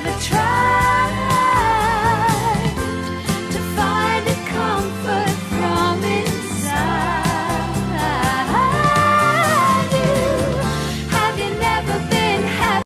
never tried.